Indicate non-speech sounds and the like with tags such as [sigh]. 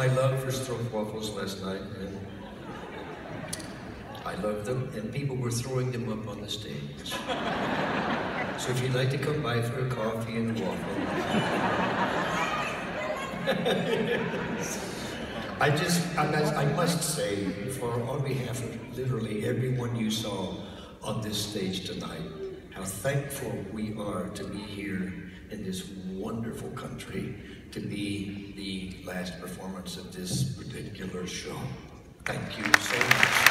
my love for stroopwafels last night, and I loved them, and people were throwing them up on the stage. So if you'd like to come by for a coffee and a waffle, [laughs] I just, I, must- I must say, for on behalf of literally everyone you saw on this stage tonight, how thankful we are to be here in this wonderful country, to be the last performance of this particular show. Thank you so much.